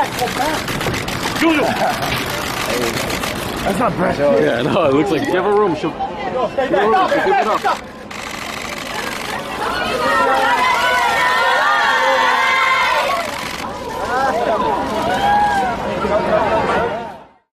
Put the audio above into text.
back, go back. Julio. That's not Brett. Yeah, no, it looks like give her room. She'll, give her room. She'll give it up.